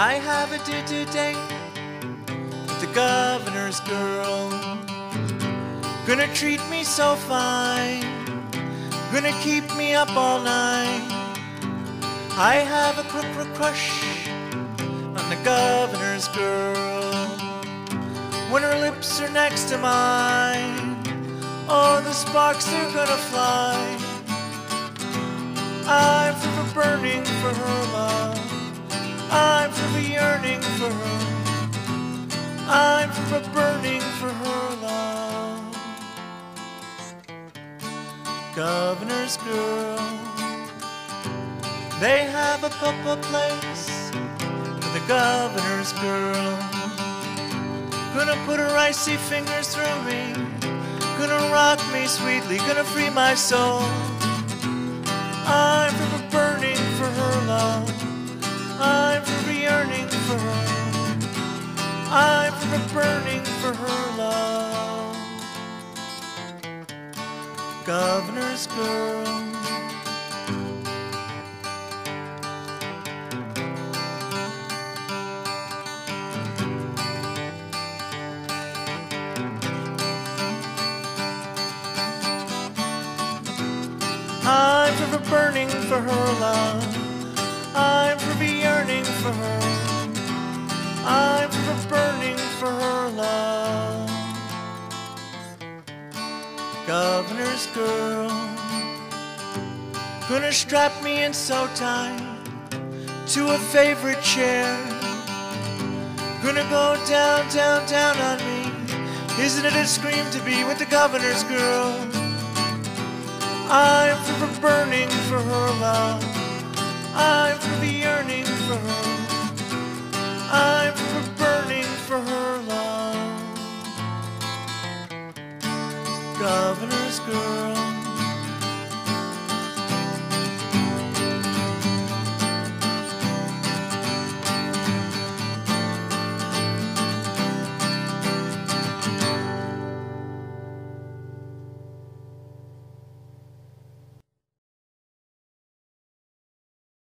I have a do-do date with the governor's girl. Gonna treat me so fine, gonna keep me up all night. I have a cr cr crush on the governor's girl. When her lips are next to mine, oh, the sparks are gonna fly. I'm forever burning for her love. I'm Governor's girl. They have a papa place for the governor's girl. Gonna put her icy fingers through me. Gonna rock me sweetly. Gonna free my soul. I'm forever burning for her love. I'm forever yearning for her. I'm forever burning for her love. Governor's girl. I'm forever burning for her love. I'm forever yearning for her. I'm forever burning for her love. Governor's girl. Gonna strap me in so tight to a favorite chair. Gonna go down, down, down on me. Isn't it a scream to be with the governor's girl? I'm forever burning for her love. I'm forever yearning for her. I'm for Governor's girl.